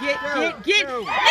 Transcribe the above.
get, get, get. get.